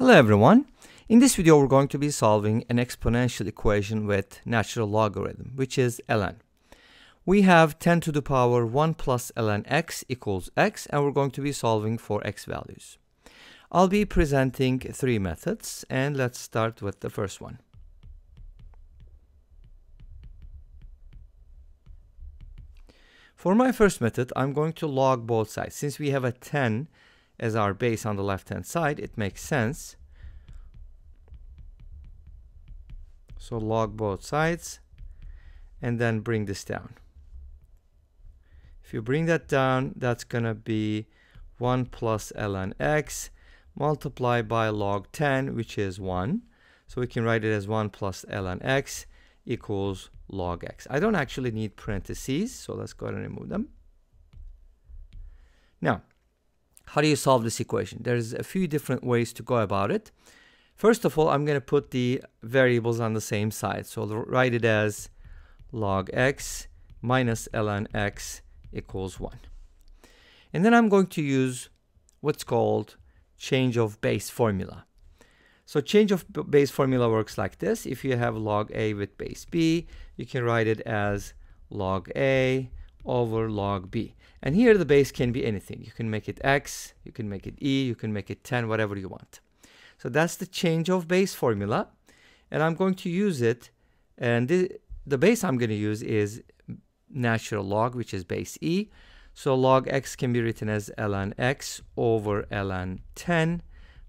Hello everyone. In this video we're going to be solving an exponential equation with natural logarithm which is ln. We have 10 to the power 1 plus ln x equals x and we're going to be solving for x values. I'll be presenting three methods and let's start with the first one. For my first method, I'm going to log both sides. Since we have a 10 as our base on the left hand side, it makes sense. So log both sides and then bring this down. If you bring that down, that's going to be 1 plus ln x multiplied by log 10, which is 1. So we can write it as 1 plus ln x equals log x. I don't actually need parentheses, so let's go ahead and remove them. Now, how do you solve this equation? There's a few different ways to go about it. First of all, I'm going to put the variables on the same side. So I'll write it as log x minus ln x equals 1. And then I'm going to use what's called change of base formula. So change of base formula works like this. If you have log a with base b, you can write it as log a over log b. And here the base can be anything. You can make it x, you can make it e, you can make it 10, whatever you want. So that's the change of base formula. And I'm going to use it. And the, the base I'm going to use is natural log, which is base e. So log x can be written as ln x over ln 10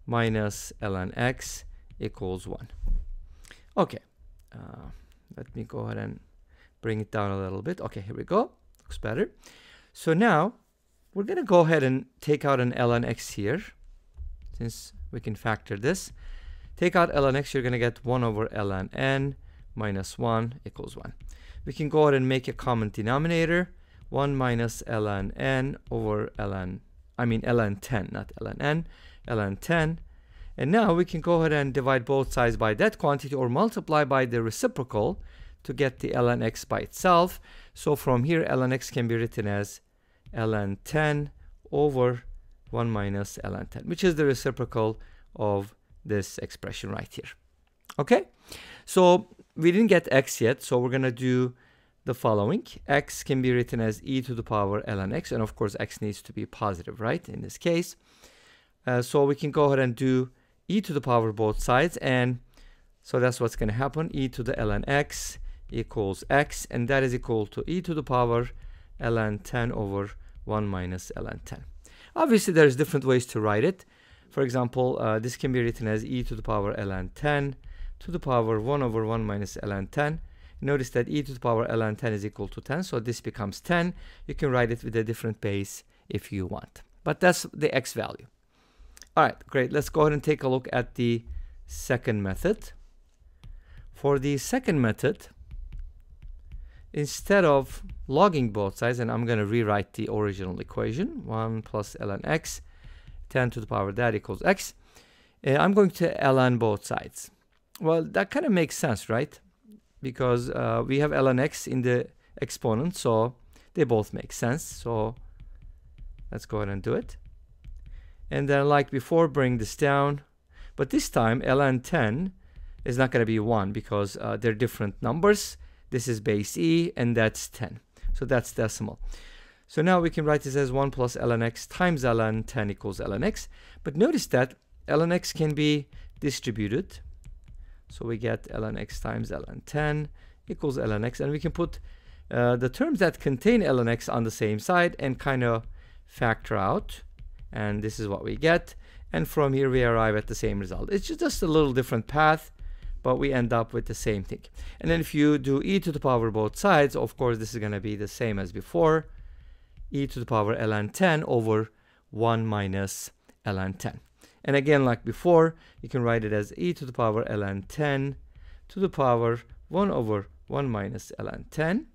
minus ln x equals 1. Okay, uh, let me go ahead and bring it down a little bit. Okay, here we go. Looks better. So now we're going to go ahead and take out an ln x here since we can factor this. Take out ln x, you're going to get 1 over ln n minus 1 equals 1. We can go ahead and make a common denominator. 1 minus ln n over ln, I mean ln 10, not ln n, ln 10. And now we can go ahead and divide both sides by that quantity or multiply by the reciprocal to get the ln x by itself. So from here, ln x can be written as ln 10 over 1 minus ln 10, which is the reciprocal of this expression right here. Okay, so we didn't get x yet, so we're going to do the following. x can be written as e to the power ln x, and of course x needs to be positive, right, in this case. Uh, so we can go ahead and do e to the power both sides, and so that's what's going to happen. e to the ln x equals x, and that is equal to e to the power ln 10 over 1 minus ln 10. Obviously, there's different ways to write it. For example, uh, this can be written as e to the power ln 10 to the power 1 over 1 minus ln 10. Notice that e to the power ln 10 is equal to 10, so this becomes 10. You can write it with a different base if you want. But that's the x value. All right, great. Let's go ahead and take a look at the second method. For the second method, instead of logging both sides, and I'm going to rewrite the original equation, 1 plus ln x, 10 to the power that equals x, uh, I'm going to ln both sides. Well, that kind of makes sense, right? Because uh, we have ln x in the exponent, so they both make sense. So let's go ahead and do it. And then like before, bring this down. But this time, ln 10 is not going to be 1 because uh, they're different numbers. This is base e, and that's 10. So that's decimal. So now we can write this as 1 plus ln x times ln 10 equals ln x. But notice that ln x can be distributed so we get ln x times ln 10 equals ln x. And we can put uh, the terms that contain ln x on the same side and kind of factor out. And this is what we get. And from here we arrive at the same result. It's just a little different path, but we end up with the same thing. And then if you do e to the power both sides, of course this is going to be the same as before. e to the power ln 10 over 1 minus ln 10. And again, like before, you can write it as e to the power ln 10 to the power 1 over 1 minus ln 10.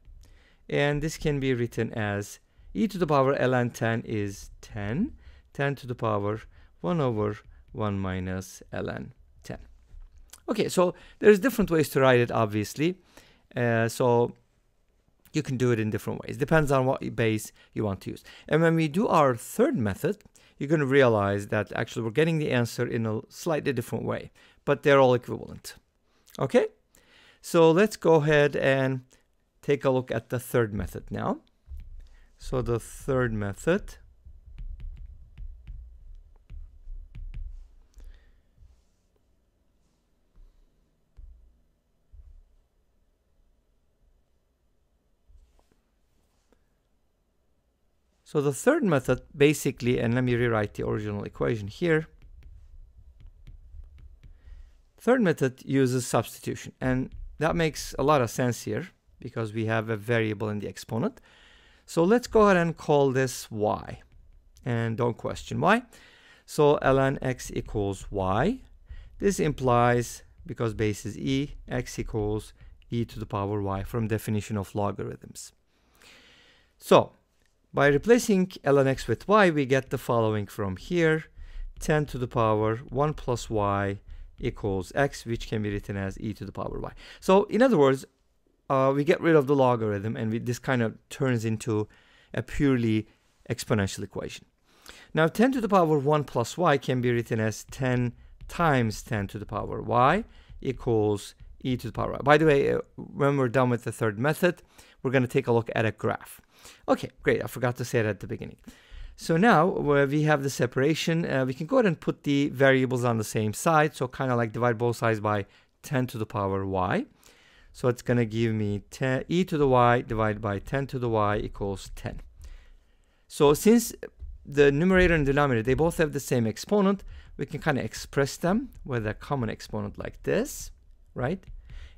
And this can be written as e to the power ln 10 is 10, 10 to the power 1 over 1 minus ln 10. Okay, so there's different ways to write it, obviously. Uh, so you can do it in different ways. Depends on what base you want to use. And when we do our third method, you're going to realize that actually we're getting the answer in a slightly different way, but they're all equivalent. Okay, so let's go ahead and take a look at the third method now. So the third method So the third method basically, and let me rewrite the original equation here. Third method uses substitution and that makes a lot of sense here because we have a variable in the exponent. So let's go ahead and call this y and don't question why. So ln x equals y. This implies, because base is e, x equals e to the power y from definition of logarithms. So by replacing ln x with y, we get the following from here. 10 to the power 1 plus y equals x, which can be written as e to the power y. So in other words, uh, we get rid of the logarithm and we, this kind of turns into a purely exponential equation. Now 10 to the power 1 plus y can be written as 10 times 10 to the power y equals e to the power y. By the way, uh, when we're done with the third method, we're going to take a look at a graph. Okay, great. I forgot to say that at the beginning. So now where we have the separation, uh, we can go ahead and put the variables on the same side. So kind of like divide both sides by 10 to the power y. So it's going to give me 10, e to the y divided by 10 to the y equals 10. So since the numerator and denominator, they both have the same exponent, we can kind of express them with a common exponent like this, right?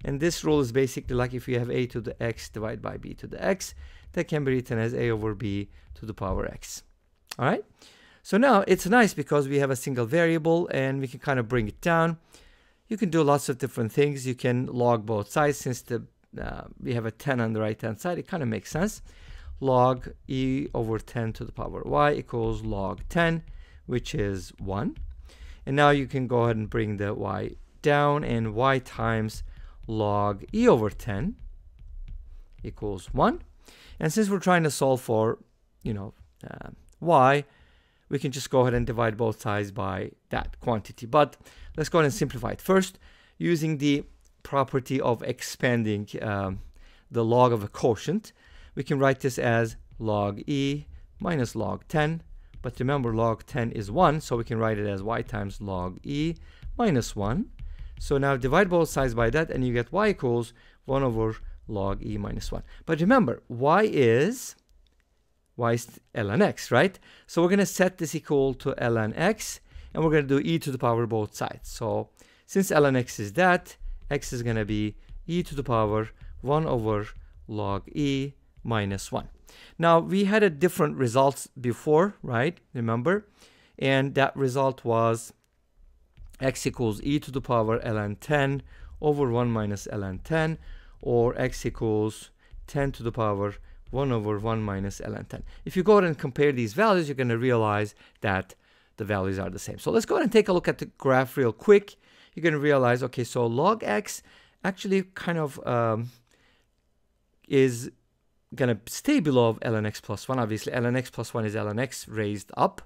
And this rule is basically like if you have a to the x divided by b to the x, that can be written as a over b to the power x. All right. So now it's nice because we have a single variable and we can kind of bring it down. You can do lots of different things. You can log both sides since the uh, we have a 10 on the right hand side. It kind of makes sense. Log e over 10 to the power y equals log 10, which is 1. And now you can go ahead and bring the y down and y times log e over 10 equals 1. And since we're trying to solve for, you know, uh, y, we can just go ahead and divide both sides by that quantity. But let's go ahead and simplify it. First, using the property of expanding um, the log of a quotient, we can write this as log e minus log 10. But remember, log 10 is 1, so we can write it as y times log e minus 1. So now divide both sides by that, and you get y equals 1 over log e minus 1. But remember, y is y is ln x, right? So we're going to set this equal to ln x, and we're going to do e to the power both sides. So since ln x is that, x is going to be e to the power 1 over log e minus 1. Now, we had a different results before, right? Remember? And that result was x equals e to the power ln 10 over 1 minus ln 10 or x equals 10 to the power 1 over 1 minus ln 10. If you go ahead and compare these values, you're going to realize that the values are the same. So let's go ahead and take a look at the graph real quick. You're going to realize, okay, so log x actually kind of um, is going to stay below ln x plus 1. Obviously, ln x plus 1 is ln x raised up.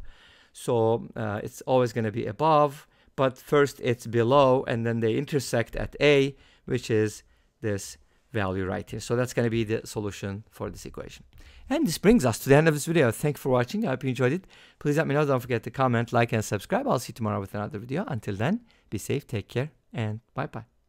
So uh, it's always going to be above. But first it's below, and then they intersect at a, which is this value right here. So that's going to be the solution for this equation. And this brings us to the end of this video. Thank you for watching. I hope you enjoyed it. Please let me know. Don't forget to comment, like, and subscribe. I'll see you tomorrow with another video. Until then, be safe, take care, and bye-bye.